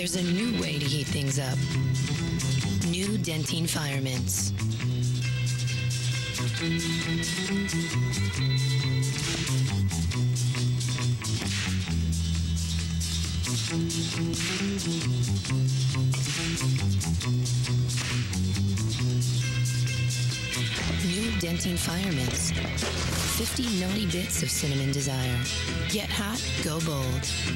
There's a new way to heat things up. New Dentyne firemints. New Dentyne firemints. 50 naughty bits of cinnamon desire. Get hot, go bold.